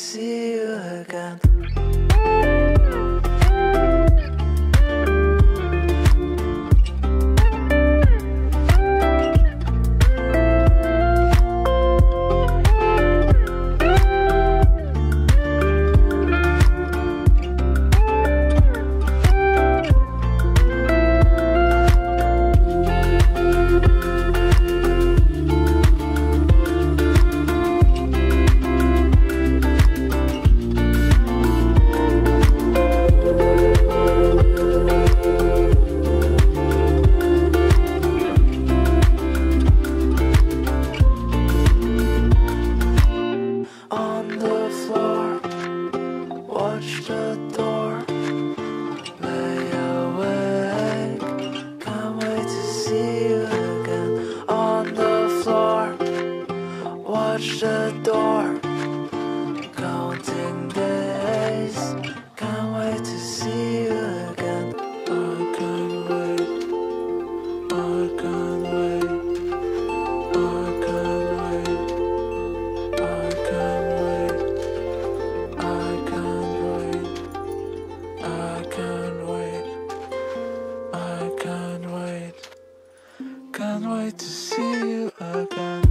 see you again. the door, counting days. Can't wait to see you again. I can't wait. I can't wait. I can't wait. I can't wait. I can't wait. I can't wait. I can't wait. Can't wait to see you again.